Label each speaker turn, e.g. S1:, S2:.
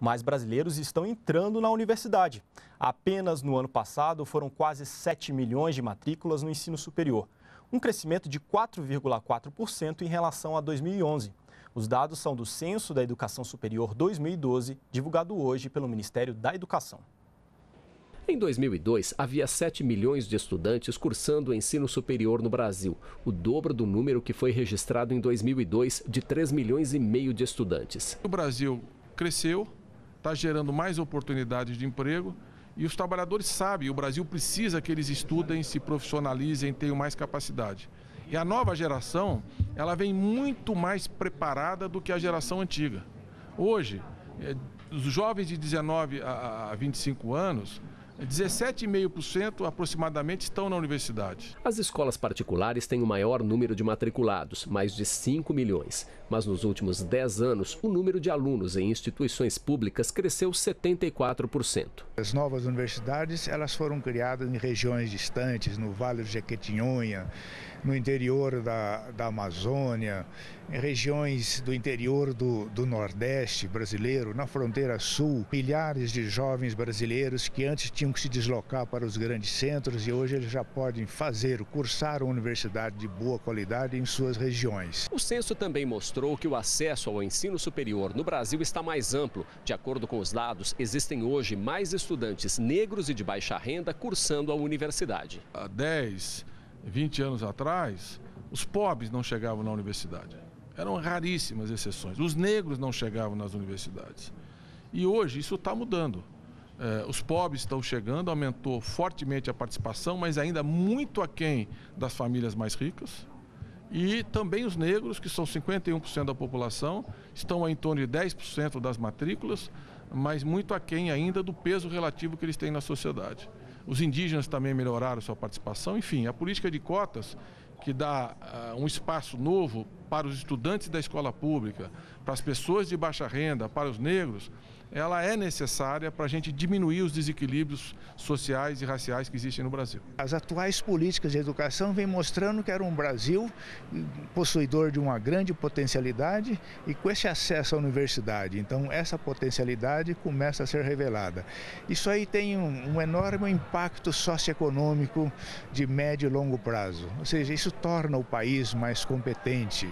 S1: mais brasileiros estão entrando na universidade. Apenas no ano passado foram quase 7 milhões de matrículas no ensino superior, um crescimento de 4,4% em relação a 2011. Os dados são do Censo da Educação Superior 2012, divulgado hoje pelo Ministério da Educação.
S2: Em 2002, havia 7 milhões de estudantes cursando o ensino superior no Brasil, o dobro do número que foi registrado em 2002, de 3 milhões e meio de estudantes.
S3: O Brasil cresceu, está gerando mais oportunidades de emprego e os trabalhadores sabem, o Brasil precisa que eles estudem, se profissionalizem, tenham mais capacidade. E a nova geração, ela vem muito mais preparada do que a geração antiga. Hoje, eh, os jovens de 19 a 25 anos, 17,5% aproximadamente estão na universidade.
S2: As escolas particulares têm o maior número de matriculados, mais de 5 milhões. Mas nos últimos 10 anos, o número de alunos em instituições públicas cresceu 74%.
S4: As novas universidades elas foram criadas em regiões distantes, no Vale do Jequitinhonha, no interior da, da Amazônia, em regiões do interior do, do Nordeste brasileiro, na fronteira sul. Milhares de jovens brasileiros que antes tinham que se deslocar para os grandes centros e hoje eles já podem fazer, cursar uma universidade de boa qualidade em suas regiões.
S2: O censo também mostrou que o acesso ao ensino superior no Brasil está mais amplo. De acordo com os dados, existem hoje mais estudantes negros e de baixa renda cursando a universidade.
S3: Há 10, 20 anos atrás, os pobres não chegavam na universidade. Eram raríssimas exceções. Os negros não chegavam nas universidades. E hoje isso está mudando. É, os pobres estão chegando, aumentou fortemente a participação, mas ainda muito aquém das famílias mais ricas. E também os negros, que são 51% da população, estão em torno de 10% das matrículas, mas muito aquém ainda do peso relativo que eles têm na sociedade. Os indígenas também melhoraram sua participação. Enfim, a política de cotas, que dá uh, um espaço novo para os estudantes da escola pública, para as pessoas de baixa renda, para os negros, ela é necessária para a gente diminuir os desequilíbrios sociais e raciais que existem no Brasil.
S4: As atuais políticas de educação vêm mostrando que era um Brasil possuidor de uma grande potencialidade e com esse acesso à universidade. Então, essa potencialidade começa a ser revelada. Isso aí tem um, um enorme impacto socioeconômico de médio e longo prazo. Ou seja, isso torna o país mais competente.